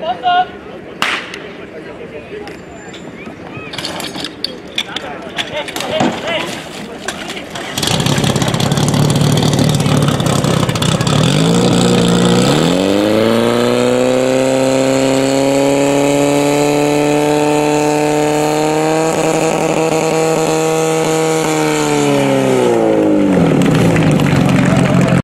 Hey, hey, hey.